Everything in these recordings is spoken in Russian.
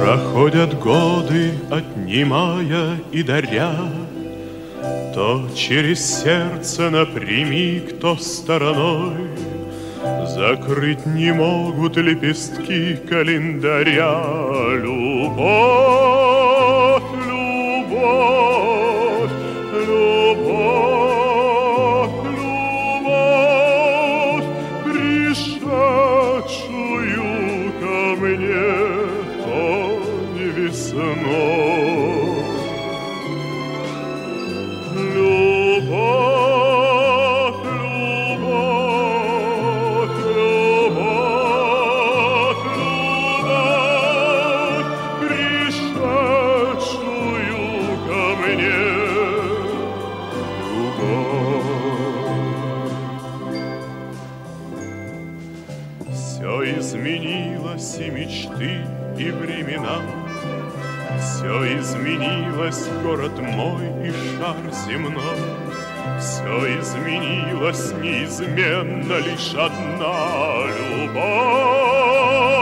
Проходят годы, отнимая и даря, То через сердце напрямик, то стороной. Закрыть не могут лепестки календаря. Любовь мне, то не весной. Изменилось город мой и шар земной. Все изменилось неизменно лишь одна любовь,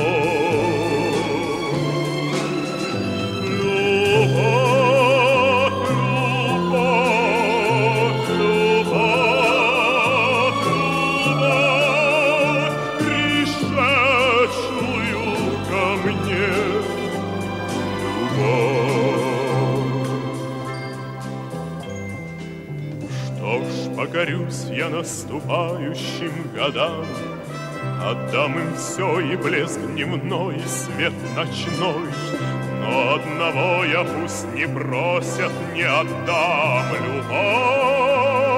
покорюсь я наступающим годам, Отдам им все и блеск дневной, и свет ночной, Но одного я пусть не просят, не отдам любовь.